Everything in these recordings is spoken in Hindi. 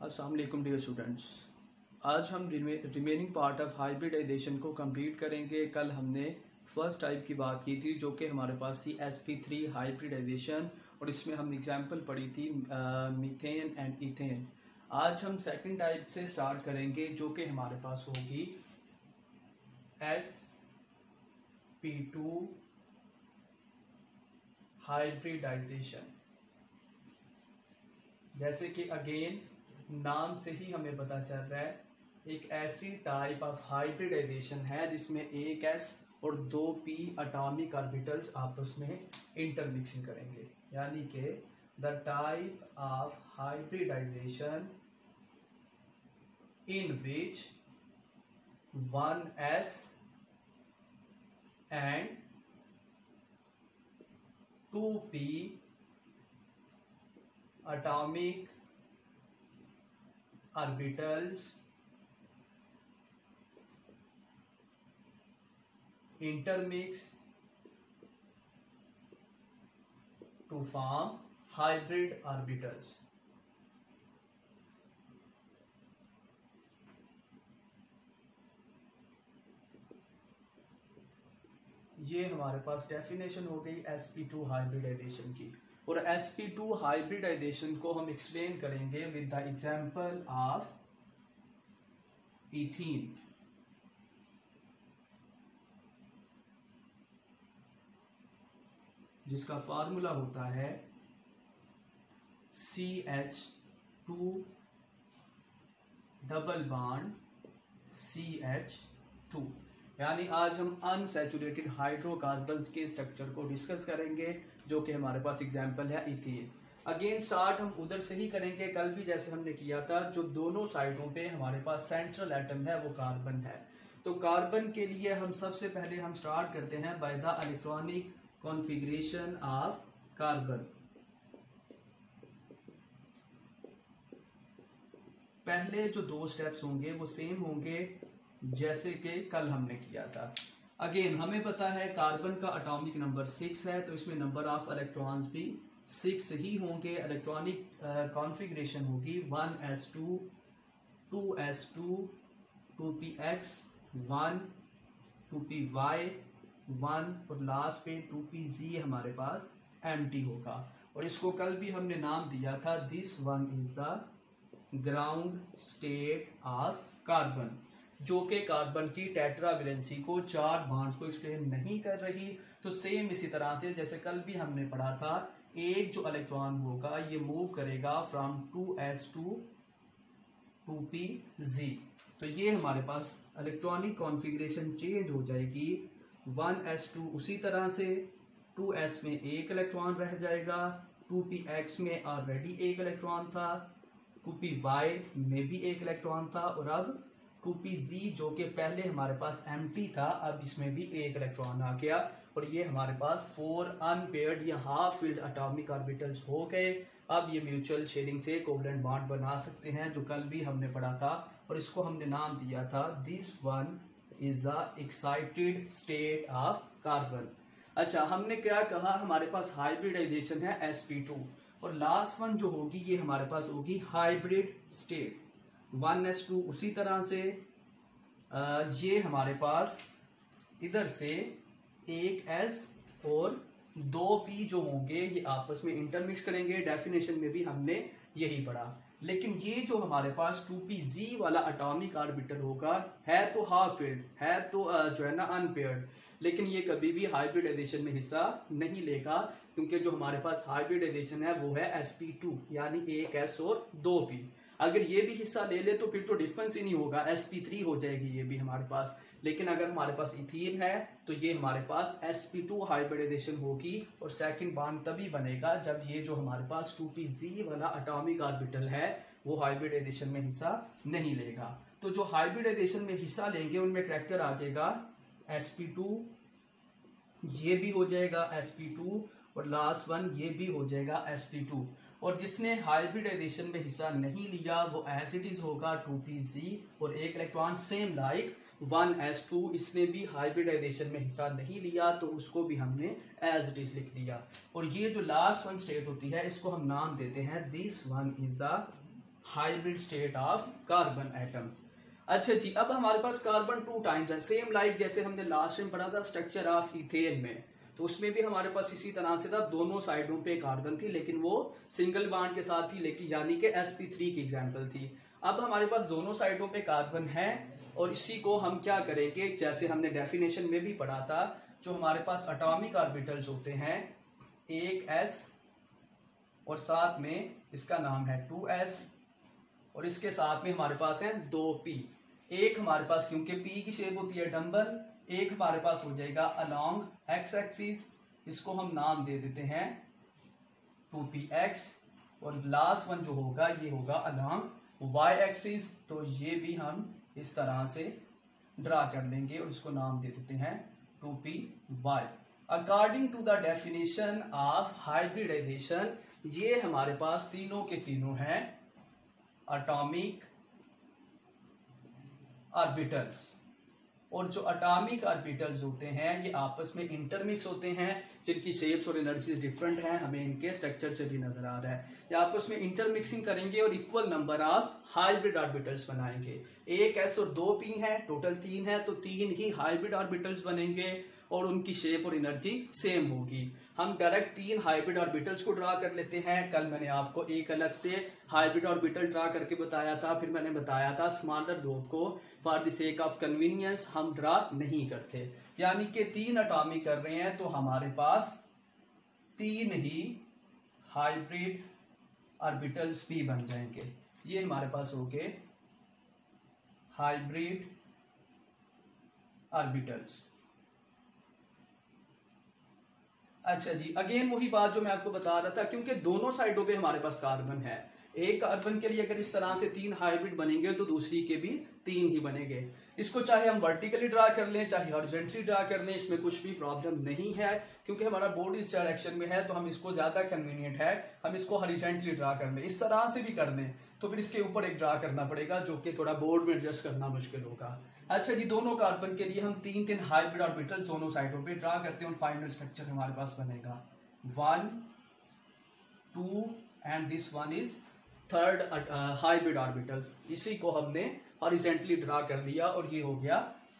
वालेकुम डियर स्टूडेंट्स आज हम रिमेनिंग पार्ट ऑफ़ हाइब्रिडाइजेशन को कंप्लीट करेंगे। कल हमने फ़र्स्ट टाइप की बात की थी, जो कि हमारे पास थी एस पी थ्री हाइब्रिडाइजेशन और इसमें हमने एग्जांपल पढ़ी थी मीथेन एंड इथेन आज हम सेकंड टाइप से स्टार्ट करेंगे, जो कि हमारे पास होगी एस पी टू हाइब्रिडाइजेशन जैसे कि अगेन नाम से ही हमें पता चल रहा है। एक ऐसी टाइप ऑफ़ हाइब्रिडाइजेशन है जिसमें एक एस और दो पी अटोमिक ऑर्बिटल्स आपस में इंटरमिक्सिंग करेंगे। यानी कि the type of hybridization in which one s and two p atomic orbitals intermix to form hybrid orbitals. ये हमारे पास डेफिनेशन हो गई एसपी टू हाइब्रिडाइजेशन की। और sp2 हाइब्रिडाइजेशन को हम एक्सप्लेन करेंगे with the example of ethene जिसका फार्मूला होता है C H two double bond C H two यानी आज हम अनसेचुरेटेड हाइड्रोकार्बन्स के स्ट्रक्चर को डिस्कस करेंगे जो कि हमारे पास एग्ज़ाम्पल है इथीन अगेन स्टार्ट हम उधर से ही करेंगे। कल भी जैसे हमने किया था, जो दोनों साइडों पे हमारे पास सेंट्रल एटम है, वो कार्बन है। तो कार्बन के लिए हम सबसे पहले हम स्टार्ट करते हैं by the electronic configuration of carbon पहले जो दो स्टेप्स होंगे, वो सेम होंगे जैसे कि कल हमने किया था। अगेन हमें पता है कार्बन का अटोमिक नंबर सिक्स है तो इसमें नंबर ऑफ़ इलेक्ट्रॉन्स भी सिक्स ही होंगे। इलेक्ट्रॉनिक कॉन्फ़िगरेशन होगी one s two two s two two p x one two p y one और लास्ट पे टू पी जी हमारे पास एम टी होगा। और इसको कल भी हमने नाम दिया था this one is the ground state of carbon जो कि कार्बन की टेट्रावेलेंसी को चार बॉन्ड्स को एक्सप्लेन नहीं कर रही तो सेम इसी तरह से जैसे कल भी हमने पढ़ा था, एक जो इलेक्ट्रॉन होगा, ये मूव करेगा from two s to two p z तो ये हमारे पास इलेक्ट्रॉनिक कॉन्फ़िगरेशन चेंज हो जाएगी वन एस टू उसी तरह से टू एस में एक इलेक्ट्रॉन रह जाएगा टू पी एक्स में ऑलरेडी एक इलेक्ट्रॉन था टू पी वाई में भी एक इलेक्ट्रॉन था, और अब टू पी जी जो कि पहले हमारे पास एम था, अब इसमें भी एक इलेक्ट्रॉन आ गया और ये हमारे पास फोर अनपेयर्ड या हाफ़ फ़ील्ड अटोमिक ऑर्बिटल्स हो गए। अब ये म्यूचुअल शेयरिंग से कोवलेंट बॉन्ड बना सकते हैं, जो कल भी हमने पढ़ा था और इसको हमने नाम दिया था। This one is the excited state of carbon अच्छा हमने क्या कहा? हमारे पास हाइब्रिडाइजेशन है sp2 और लास्ट वन जो होगी, ये हमारे पास होगी hybrid state one s two उसी तरह से ये हमारे पास इधर से एक एस और दो पी जो होंगे, ये आपस में इंटरमिक्स करेंगे। डेफिनेशन में भी हमने यही पढ़ा। लेकिन ये जो हमारे पास टू पी जी वाला अटोमिक आर्बिटर होगा, है तो हाफ़ फ़ील्ड है तो जो है ना अनपेयर्ड लेकिन ये कभी भी हाइब्रिडाइजेशन में हिस्सा नहीं लेगा, क्योंकि जो हमारे पास हाइब्रिडाइजेशन है, वो है एस पी टू यानी एक एस और दो पी अगर ये भी हिस्सा ले ले तो फिर तो डिफरेंस ही नहीं होगा। एस पी थ्री हो जाएगी ये भी हमारे पास। लेकिन अगर हमारे पास इथीन है तो ये हमारे पास एस पी टू हाइब्रिडाइजेशन होगी और सेकंड बॉन्ड तभी बनेगा जब ये जो हमारे पास टू पी जी वाला अटोमिक ऑर्बिटल है, वो हाइब्रिडाइजेशन में हिस्सा नहीं लेगा। तो जो हाइब्रिडाइजेशन में हिस्सा लेंगे, उनमें करेक्टर आ जाएगा एस पी टू ये भी हो जाएगा एस पी टू और लास्ट वन ये भी हो जाएगा एस पी टू और जिसने हाइब्रिडाइजेशन में हिस्सा नहीं लिया, वो एज इट इज़ होगा टू पी जी और एक electron same like one s two इसने भी हाइब्रिडाइजेशन में हिस्सा नहीं लिया तो उसको भी हमने एज इट इज़ लिख दिया। और ये जो लास्ट वन स्टेट होती है, इसको हम नाम देते हैं this one is the hybrid state of carbon atom अच्छा जी, अब हमारे पास कार्बन टू टाइम्स है सेम लाइक जैसे हमने लास्ट टाइम पढ़ा था स्ट्रक्चर ऑफ़ इथेन में। तो उसमें भी हमारे पास इसी तरह से था, दोनों साइडों पे कार्बन थी, लेकिन वो सिंगल बाड के साथ थी लेकिन यानी कि sp3 की एग्जांपल थी। अब हमारे पास दोनों साइडों पे कार्बन है, और इसी को हम क्या करेंगे, जैसे हमने डेफिनेशन में भी पढ़ा था, जो हमारे पास अटोमिक ऑर्बिटल्स होते हैं, एक एस और साथ में इसका नाम है टू एस और इसके साथ में हमारे पास है दो पी एक हमारे पास क्योंकि पी की शेप होती है डम्बल एक हमारे पास हो जाएगा अलोंग एक्स एक्सिस इसको हम नाम दे देते हैं टू पी एक्स और लास्ट वन जो होगा, ये होगा अलोंग वाई एक्सिस तो ये भी हम इस तरह से ड्रा कर लेंगे और इसको नाम दे देते हैं two p y according to the definition of hybridization ये हमारे पास तीनों के तीनों हैं अटोमिक ऑर्बिटल्स और जो अटामिक ऑर्बिटल्स होते हैं, ये आपस में इंटरमिक्स होते हैं, जिनकी शेप्स और एनर्जीज डिफरेंट हैं, हमें इनके स्ट्रक्चर से भी नज़र आ रहा है। ये आपस में इंटरमिक्सिंग करेंगे और equal number of hybrid orbitals बनाएँगे। एक एस और दो पी हैं टोटल तीन है तो तीन ही हाइब्रिड ऑर्बिटल्स बनेंगे। और उनकी शेप और एनर्जी सेम होगी। हम डायरेक्ट तीन हाइब्रिड ऑर्बिटल्स को ड्रा कर लेते हैं। कल मैंने आपको एक अलग से हाइब्रिड ऑर्बिटल ड्रा करके बताया था। फिर मैंने बताया था स्मॉलर ग्रुप को। For the sake of convenience हम ड्रा नहीं करते। यानी कि तीन अटॉमिक कर रहे हैं तो हमारे पास तीन ही हाइब्रिड ऑर्बिटल्स भी बन जाएँगे। ये हमारे पास हो गए हाइब्रिड ऑर्बिटल्स अच्छा जी अगेन वही बात जो मैं आपको बता रहा था, क्योंकि दोनों साइडों पे हमारे पास कार्बन है। एक कार्बन के लिए अगर इस तरह से तीन हाइब्रिड बनेंगे तो दूसरी के भी तीन ही बनेंगे। इसको चाहे हम वर्टिकली ड्रा कर लें, चाहे हॉरिजेंटली ड्रा कर लें, इसमें कुछ भी प्रॉब्लम नहीं है, क्योंकि हमारा बोर्ड इस डायरेक्शन में है तो हम इसको ज़्यादा कन्वीनियंट है, हम इसको हॉरिजेंटली ड्रा कर लें। इस तरह से भी कर दें तो फिर इसके ऊपर एक ड्रा करना पड़ेगा, जो कि थोड़ा बोर्ड में एडजस्ट करना मुश्किल होगा। अच्छा जी, दोनों कार्बन के लिए हम तीन तीन हाइब्रिड ऑर्बिटल दोनों साइडों पे ड्रा करते हैं, और फाइनल स्ट्रक्चर हमारे पास बनेगा। One two and this one is third hybrid orbitals इसी को हमने हॉरिजेंटली ड्रा कर दिया और ये हो गया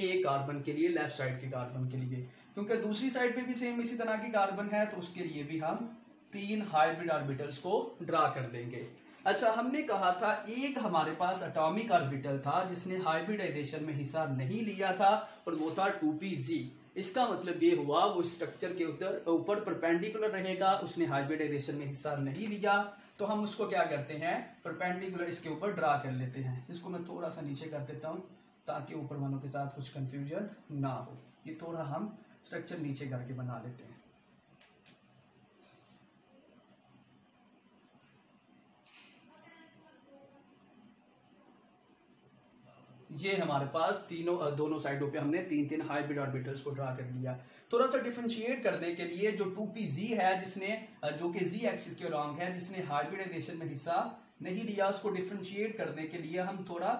ए कार्बन के लिए लेफ़्ट साइड के कार्बन के लिए। क्योंकि दूसरी साइड पे भी सेम इसी तरह की कार्बन है तो उसके लिए भी हम तीन हाइब्रिड ऑर्बिटल्स को ड्रा कर देंगे। अच्छा हमने कहा था, एक हमारे पास अटोमिक ऑर्बिटल था, जिसने हाइब्रिडाइजेशन में हिस्सा नहीं लिया था, और वो था टू पी जी। इसका मतलब ये हुआ, वो स्ट्रक्चर के उधर, ऊपर परपेंडिकुलर रहेगा, उसने हाइब्रिडाइजेशन में हिस्सा नहीं लिया। तो हम उसको क्या करते हैं? परपेंडिकुलर इसके ऊपर ड्रा कर लेते हैं। इसको मैं थोड़ा सा नीचे कर देता हूँ, ताकि ऊपर वालों के साथ कुछ कंफ्यूजन ना हो। ये थोड़ा हम स्ट्रक्चर नीचे करके बना लेते हैं। ये हमारे पास तीनों दोनों साइडों पे हमने तीन तीन हाइब्रिड ऑर्बिटल्स को ड्रा कर लिया। थोड़ा सा डिफ्रेंशिएट करने के लिए जो टू पी जी है, जिसने जो कि जी एक्सिस के रॉन्ग है, जिसने हाइब्रिडाइजेशन में हिस्सा नहीं लिया, उसको डिफ्रेंशिएट करने के लिए हम थोड़ा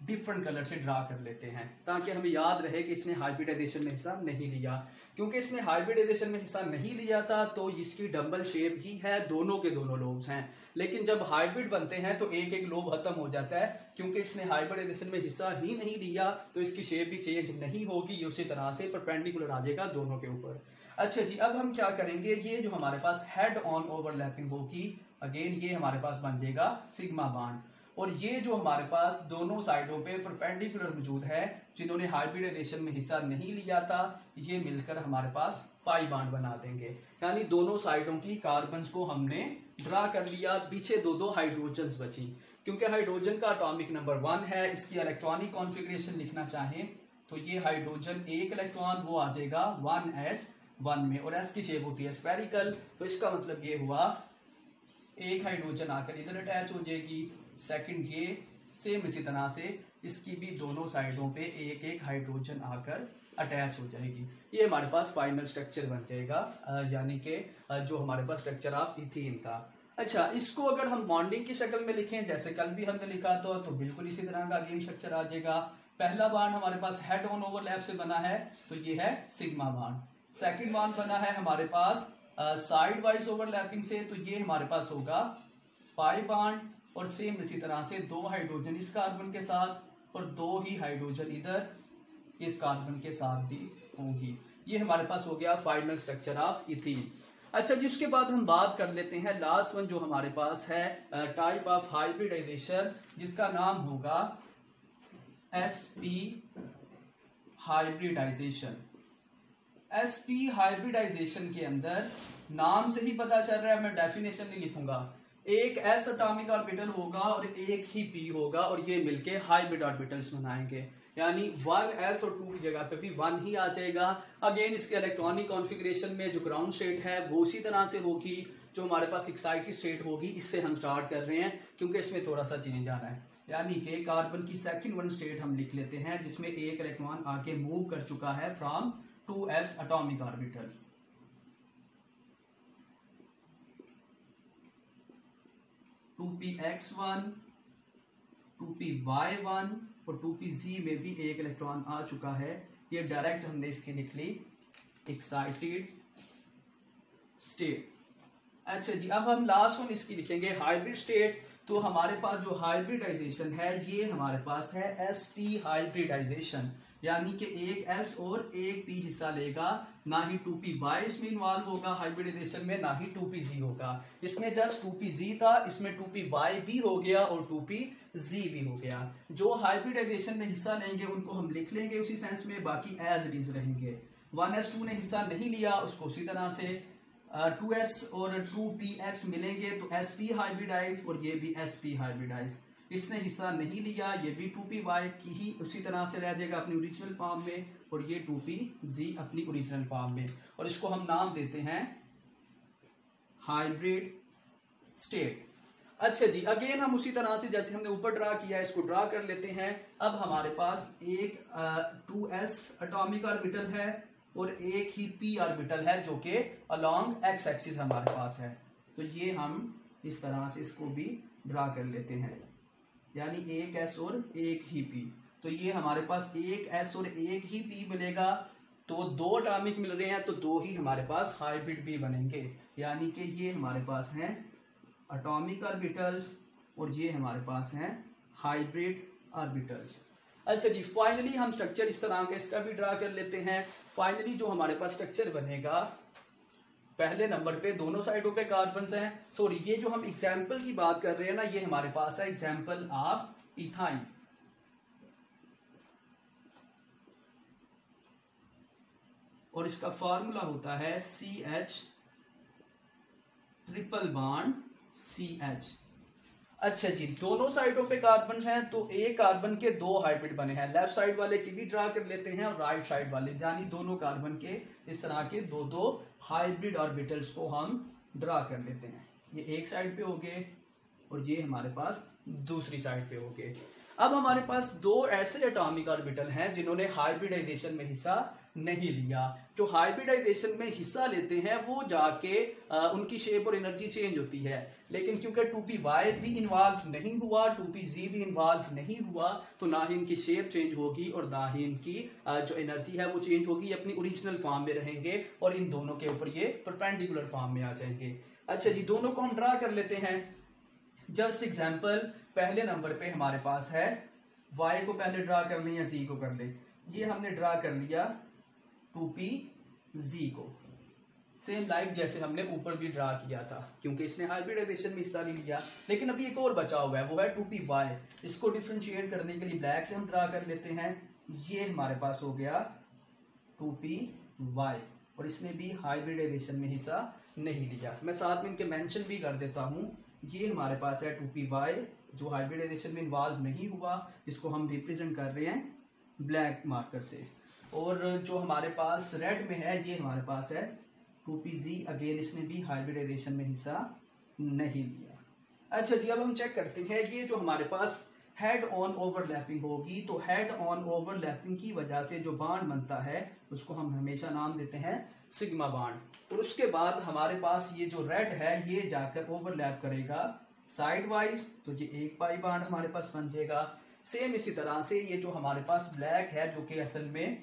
डिफरेंट कलर से ड्रा कर लेते हैं, ताकि हमें याद रहे कि इसने हाइब्रिडाइजेशन में हिस्सा नहीं लिया। क्योंकि इसने हाइब्रिडाइजेशन में हिस्सा नहीं लिया था तो इसकी डबल शेप ही है, दोनों के दोनों लोब्स हैं। लेकिन जब हाइब्रिड बनते हैं तो एक एक लोब खत्म हो जाता है, क्योंकि इसने हाइब्रिडाइजेशन में हिस्सा ही नहीं लिया तो इसकी शेप भी चेंज नहीं होगी उसी तरह से परपेंडिकुलर आ जाएगा दोनों के ऊपर। अच्छा जी, अब हम क्या करेंगे? ये जो हमारे पास हेड ऑन ओवरलैपिंग होगी अगेन ये हमारे पास बन जाएगा सिग्मा बाड और ये जो हमारे पास दोनों साइडों पे परपेंडिकुलर मौजूद है, जिन्होंने हाइब्रिडाइजेशन में हिस्सा नहीं लिया था, ये मिलकर हमारे पास पाई बाड बना देंगे। यानी दोनों साइडों की कार्बन को हमने ड्रा कर लिया, पीछे दो दो हाइड्रोजन बची। क्योंकि हाइड्रोजन का अटोमिक नंबर वन है, इसकी इलेक्ट्रॉनिक कॉन्फ़िगरेशन लिखना चाहें तो ये हाइड्रोजन एक इलेक्ट्रॉन वो आ जाएगा वन एस वन में, और एस की शेप होती है स्पेरिकल तो इसका मतलब ये हुआ, एक हाइड्रोजन आकर इधर अटैच हो जाएगी सेकंड ये सेम इसी तरह से इसकी भी दोनों साइडों पे एक एक हाइड्रोजन आकर अटैच हो जाएगी। ये हमारे पास फाइनल स्ट्रक्चर बन जाएगा यानी कि जो हमारे पास स्ट्रक्चर ऑफ़ इथीन था। अच्छा इसको अगर हम बॉन्डिंग की शक्ल में लिखें, जैसे कल भी हमने लिखा था तो बिल्कुल इसी तरह का अगेन स्ट्रक्चर आ जाएगा। पहला बाण हमारे पास हेड ऑन ओवरलैप से बना है तो ये है सिग्मा बाण सेकंड बाण बना है हमारे पास साइड वाइज ओवरलैपिंग से तो ये हमारे पास होगा पाई बाण और सेम इसी तरह से दो हाइड्रोजन इस कार्बन के साथ और दो ही हाइड्रोजन इधर इस कार्बन के साथ भी होगी। ये हमारे पास हो गया फाइनल स्ट्रक्चर ऑफ़ इथीन अच्छा जी, उसके बाद हम बात कर लेते हैं लास्ट वन जो हमारे पास है टाइप ऑफ़ हाइब्रिडाइजेशन जिसका नाम होगा s p hybridization s p hybridization के अंदर नाम से ही पता चल रहा है, मैं डेफिनेशन नहीं लिखूँगा। एक एस अटोमिक ऑर्बिटल होगा और एक ही पी होगा और ये मिलके हाइब्रिड ऑर्बिटल्स बनाएँगे। यानी वन एस और टू की जगह पे भी वन ही आ जाएगा। अगेन इसके इलेक्ट्रॉनिक कॉन्फ़िगरेशन में जो ग्राउंड स्टेट है, वो उसी तरह से होगी जो हमारे पास एक्साइटेड स्टेट होगी। इससे हम स्टार्ट कर रहे हैं, क्योंकि इसमें थोड़ा सा चेंज आ रहा है। यानी कि कार्बन की सेकंड वन स्टेट हम लिख लेते हैं, जिसमें एक इलेक्ट्रॉन आके मूव कर चुका है from two S atomic orbital two P X one, two P Y one और टू पी जी में भी एक इलेक्ट्रॉन आ चुका है। ये डायरेक्ट हमने इसकी लिख ली एक्साइटेड स्टेट अच्छा जी, अब हम लास्ट वन इसकी लिखेंगे हाइब्रिड स्टेट तो हमारे पास जो हाइब्रिडाइजेशन है, ये हमारे पास है एस पी हाइब्रिडाइजेशन यानी कि एक एस और एक पी हिस्सा लेगा। ना ही टू पी वाई इसमें इन्वॉल्व होगा हाइब्रिडाइजेशन में, ना ही टू पी जी होगा। इसमें जस्ट टू पी जी था, इसमें टू पी वाई भी हो गया और टू पी जी भी हो गया। जो हाइब्रिडाइजेशन में हिस्सा लेंगे, उनको हम लिख लेंगे उसी सेंस में, बाकी एज इट इज़ रहेंगे। वन एस टू ने हिस्सा नहीं लिया, उसको उसी तरह से टू एस और टू पी एक्स मिलेंगे तो एस पी हाइब्रिडाइज और ये भी एस पी हाइब्रिडाइज इसने हिस्सा नहीं लिया, ये भी टू पी वाई की ही उसी तरह से रह जाएगा अपनी ओरिजिनल फॉर्म में और ये टू पी जी अपनी ओरिजिनल फॉर्म में। और इसको हम नाम देते हैं हाइब्रिड स्टेट अच्छा जी अगेन हम उसी तरह से जैसे हमने ऊपर ड्रा किया, इसको ड्रा कर लेते हैं। अब हमारे पास एक टू एस अटोमिक ऑर्बिटल है और एक ही पी ऑर्बिटल है जो कि अलोंग एक्स एक्सिस हमारे पास है। तो ये हम इस तरह से इसको भी ड्रा कर लेते हैं। यानी एक एस और एक ही पी। तो ये हमारे पास एक एस और एक ही पी मिलेगा। तो दो अटामिक मिल रहे हैं तो दो ही हमारे पास हाइब्रिड भी बनेंगे। यानी कि ये हमारे पास हैं अटोमिक ऑर्बिटल्स और ये हमारे पास हैं हाइब्रिड ऑर्बिटल्स अच्छा जी फाइनली हम स्ट्रक्चर इस तरह का इसका भी ड्रा कर लेते हैं। फाइनली जो हमारे पास स्ट्रक्चर बनेगा पहले नंबर पे, दोनों साइडों पे कार्बन हैं। सॉरी ये जो हम एग्ज़ाम्पल की बात कर रहे हैं ना, ये हमारे पास है एग्ज़ाम्पल ऑफ़ इथाइन और इसका फॉर्मूला होता है C H triple bond C H अच्छा जी, दोनों साइडों पे कार्बन हैं तो एक कार्बन के दो हाइब्रिड बने हैं। लेफ़्ट साइड वाले की भी ड्रा कर लेते हैं और राइट साइड वाले, यानी दोनों कार्बन के इस तरह के दो दो हाइब्रिड ऑर्बिटल्स को हम ड्रा कर लेते हैं। ये एक साइड पे हो गए और ये हमारे पास दूसरी साइड पे हो गए अब हमारे पास दो ऐसे एटॉमिक ऑर्बिटल हैं जिन्होंने हाइब्रिडाइजेशन में हिस्सा नहीं लिया। जो हाइब्रिडाइजेशन में हिस्सा लेते हैं वो जाके आ, उनकी शेप और एनर्जी चेंज होती है। लेकिन क्योंकि टू पी वाई भी इन्वॉल्व नहीं हुआ टू पी जी भी इन्वॉल्व नहीं हुआ तो ना ही इनकी शेप चेंज होगी और ना ही इनकी जो एनर्जी है वो चेंज होगी अपनी ओरिजिनल फॉर्म में रहेंगे और इन दोनों के ऊपर ये परपेंडिकुलर फॉर्म में आ जाएँगे। अच्छा जी दोनों को हम ड्रा कर लेते हैं। जस्ट एग्ज़ाम्पल पहले नंबर पे हमारे पास है वाई को पहले ड्रा कर लें या जी को कर ले? ये हमने ड्रा कर लिया। टू पी जी को। सेम लाइक जैसे हमने ऊपर भी ड्रा किया था, क्योंकि इसने हाइब्रिडाइजेशन में हिस्सा नहीं लिया। लेकिन अभी एक और बचा हुआ है, वो है टू पी वाई। इसको डिफ्रेंशिएट करने के लिए ब्लैक से हम ड्रा कर लेते हैं। ये हमारे पास हो गया टू पी वाई, और इसने भी हाइब्रिडाइजेशन में हिस्सा नहीं लिया। मैं साथ में इनके मेंशन भी कर देता हूँ। ये हमारे पास है टू पी वाई, जो हाइब्रिडाइजेशन में इन्वॉल्व नहीं हुआ इसको हम रिप्रेजेंट कर रहे हैं ब्लैक मार्कर से। और जो हमारे पास रेड में है, ये हमारे पास है। टू पी जी अगेन इसने भी हाइब्रिडाइजेशन में हिस्सा नहीं लिया। अच्छा जी, अब हम चेक करते हैं, ये जो हमारे पास हेड ऑन ओवरलैपिंग होगी तो हेड ऑन ओवरलैपिंग की वजह से जो बाड बनता है, उसको हम हमेशा नाम देते हैं सिग्मा बाड और उसके बाद हमारे पास ये जो रेड है, ये जाकर ओवरलैप करेगा साइड वाइज तो ये एक पाई बाड हमारे पास बन जाएगा। सेम इसी तरह से ये जो हमारे पास ब्लैक है, जो कि असल में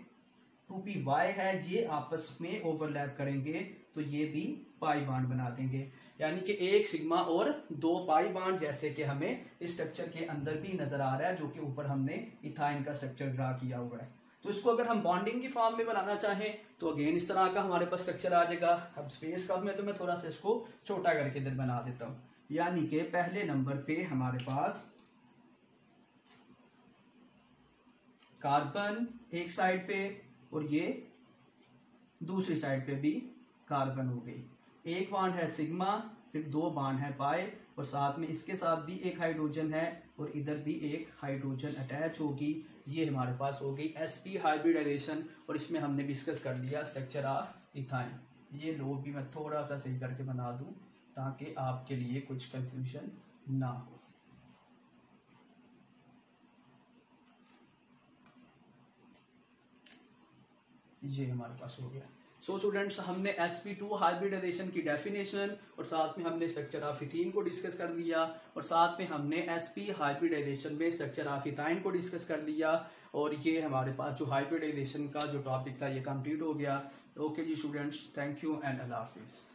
टू पी वाई है, ये आपस में ओवरलैप करेंगे तो ये भी पाई बाड बना देंगे। यानी कि एक सिग्मा और दो पाई बाड जैसे कि हमें इस स्ट्रक्चर के अंदर भी नज़र आ रहा है, जो कि ऊपर हमने इथाइन का स्ट्रक्चर ड्रा किया हुआ है। तो इसको अगर हम बॉन्डिंग की फॉर्म में बनाना चाहें तो अगेन इस तरह का हमारे पास स्ट्रक्चर आ जाएगा। अब स्पेस कम है तो मैं थोड़ा सा इसको छोटा करके इधर बना देता हूँ। यानी कि पहले नंबर पे हमारे पास कार्बन एक साइड पे और ये दूसरी साइड पे भी कार्बन हो गई। एक बाड है सिग्मा, फिर दो बाड है पाए और साथ में इसके साथ भी एक हाइड्रोजन है, और इधर भी एक हाइड्रोजन अटैच होगी। ये हमारे पास हो गई एस पी हाइब्रिडाइजेशन और इसमें हमने डिस्कस कर दिया स्ट्रक्चर ऑफ़ इथाइन ये लोग भी मैं थोड़ा सा सही करके बना दूँ, ताकि आपके लिए कुछ कंफ्यूजन ना हो। ये हमारे पास हो गया। सो so, स्टूडेंट्स हमने एस पी टू हाइब्रिडाइजेशन की डेफिनेशन और साथ में हमने स्ट्रक्चर ऑफ़ इथीन को डिस्कस कर लिया और साथ में हमने एस पी हाइब्रिडाइजेशन में स्ट्रक्चर ऑफ़ इथाइन को डिस्कस कर लिया और ये हमारे पास जो हाइब्रिडाइजेशन का जो टॉपिक था ये कंप्लीट हो गया। ओके जी स्टूडेंट्स थैंक यू एंड अल्लाह हाफिज़